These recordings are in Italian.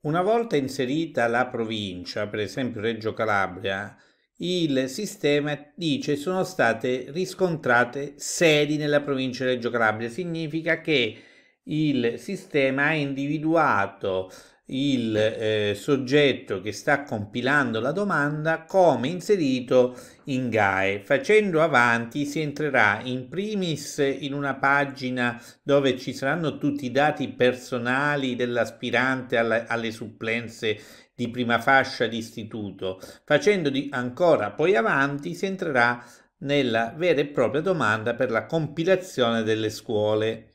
Una volta inserita la provincia, per esempio Reggio Calabria, il sistema dice sono state riscontrate sedi nella provincia di Reggio Calabria. Significa che il sistema ha individuato il eh, soggetto che sta compilando la domanda come inserito in GAE. Facendo avanti si entrerà in primis in una pagina dove ci saranno tutti i dati personali dell'aspirante alle, alle supplenze di prima fascia di istituto. Facendo di, ancora poi avanti si entrerà nella vera e propria domanda per la compilazione delle scuole.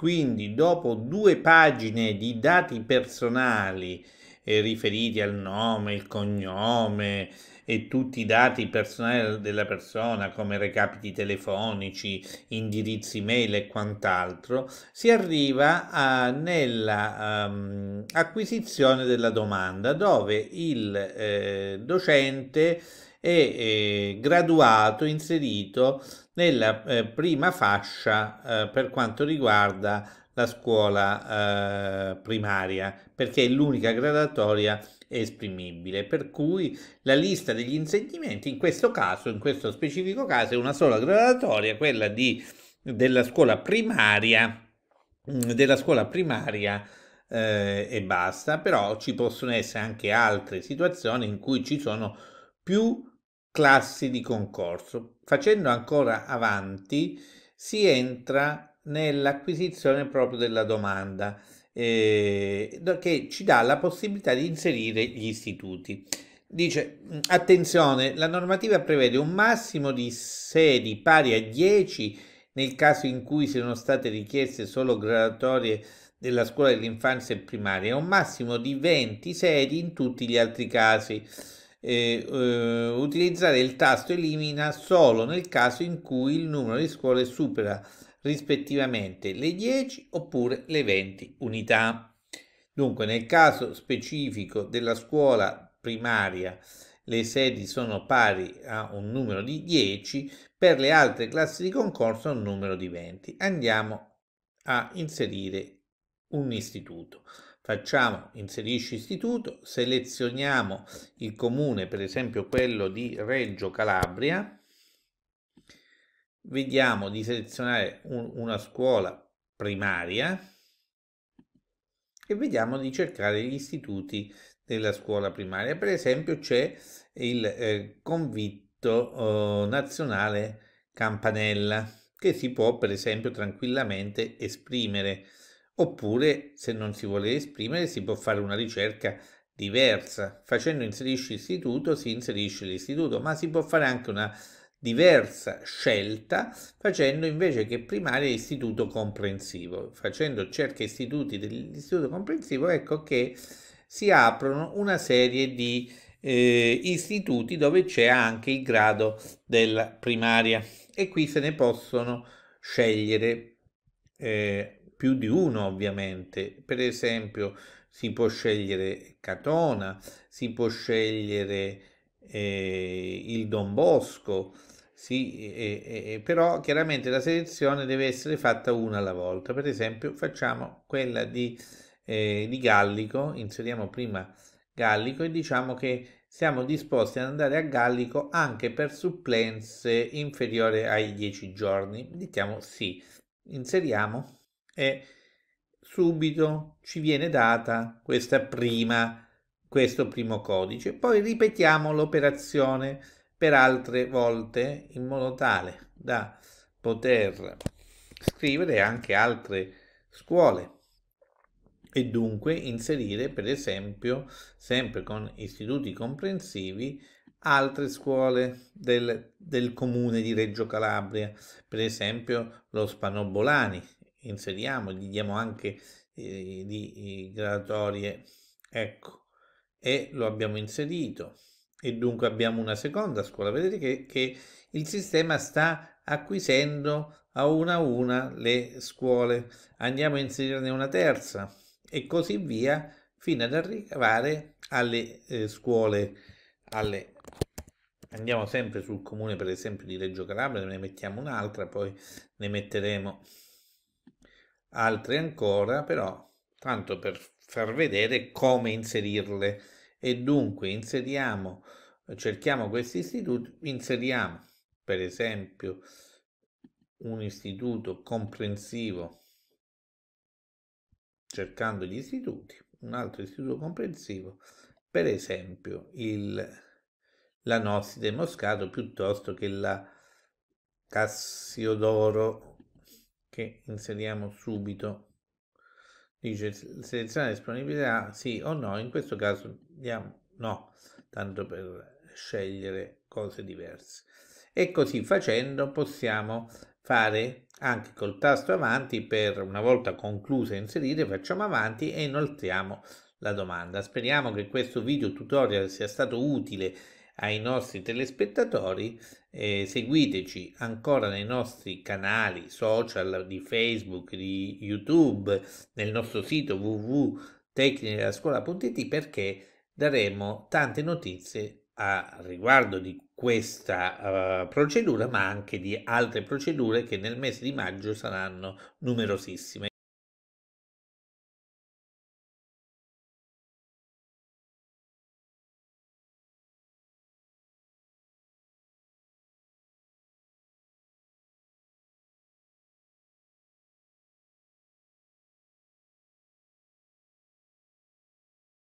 Quindi dopo due pagine di dati personali eh, riferiti al nome, il cognome e tutti i dati personali della persona come recapiti telefonici, indirizzi mail e quant'altro, si arriva a, nella um, acquisizione della domanda dove il eh, docente eh, graduato, inserito nella eh, prima fascia eh, per quanto riguarda la scuola eh, primaria, perché è l'unica gradatoria esprimibile, per cui la lista degli insegnamenti in questo caso, in questo specifico caso, è una sola gradatoria, quella di, della scuola primaria, mm, della scuola primaria eh, e basta, però ci possono essere anche altre situazioni in cui ci sono più classi di concorso. Facendo ancora avanti si entra nell'acquisizione proprio della domanda eh, che ci dà la possibilità di inserire gli istituti. Dice, attenzione, la normativa prevede un massimo di sedi pari a 10 nel caso in cui siano state richieste solo gradatorie della scuola dell'infanzia e primaria e un massimo di 20 sedi in tutti gli altri casi eh, eh, utilizzare il tasto elimina solo nel caso in cui il numero di scuole supera rispettivamente le 10 oppure le 20 unità. Dunque nel caso specifico della scuola primaria le sedi sono pari a un numero di 10, per le altre classi di concorso un numero di 20. Andiamo a inserire un istituto. Facciamo inserisci istituto, selezioniamo il comune, per esempio quello di Reggio Calabria, vediamo di selezionare un, una scuola primaria e vediamo di cercare gli istituti della scuola primaria. Per esempio c'è il eh, convitto eh, nazionale Campanella che si può per esempio tranquillamente esprimere oppure se non si vuole esprimere si può fare una ricerca diversa. Facendo inserisci istituto si inserisce l'istituto, ma si può fare anche una diversa scelta facendo invece che primaria istituto comprensivo. Facendo cerca istituti dell'istituto comprensivo ecco che si aprono una serie di eh, istituti dove c'è anche il grado della primaria e qui se ne possono scegliere eh, più di uno ovviamente. Per esempio si può scegliere Catona, si può scegliere eh, il Don Bosco, sì, eh, eh, però chiaramente la selezione deve essere fatta una alla volta. Per esempio facciamo quella di, eh, di Gallico, inseriamo prima Gallico e diciamo che siamo disposti ad andare a Gallico anche per supplenze inferiori ai 10 giorni. Diciamo sì, inseriamo e subito ci viene data questa prima, questo primo codice. Poi ripetiamo l'operazione per altre volte in modo tale da poter scrivere anche altre scuole e dunque inserire per esempio sempre con istituti comprensivi altre scuole del, del comune di Reggio Calabria per esempio lo Spanobolani inseriamo, gli diamo anche eh, di gradatorie, ecco, e lo abbiamo inserito e dunque abbiamo una seconda scuola. Vedete che, che il sistema sta acquisendo a una a una le scuole. Andiamo a inserirne una terza e così via fino ad arrivare alle eh, scuole, alle andiamo sempre sul comune per esempio di Reggio Calabria, ne mettiamo un'altra, poi ne metteremo altre ancora, però tanto per far vedere come inserirle. E dunque inseriamo cerchiamo questi istituti inseriamo per esempio un istituto comprensivo cercando gli istituti un altro istituto comprensivo per esempio il, la Nosside Moscato piuttosto che la Cassiodoro che inseriamo subito. Dice selezionare disponibilità sì o no? In questo caso diamo no tanto per scegliere cose diverse. E così facendo possiamo fare anche col tasto avanti per una volta concluso e inserire facciamo avanti e inoltriamo la domanda. Speriamo che questo video tutorial sia stato utile ai nostri telespettatori eh, seguiteci ancora nei nostri canali social di Facebook, di YouTube, nel nostro sito www.tecnichedelascuola.it perché daremo tante notizie a riguardo di questa uh, procedura ma anche di altre procedure che nel mese di maggio saranno numerosissime.